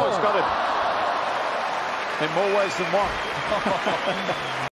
Oh, it's got it. In more ways than one.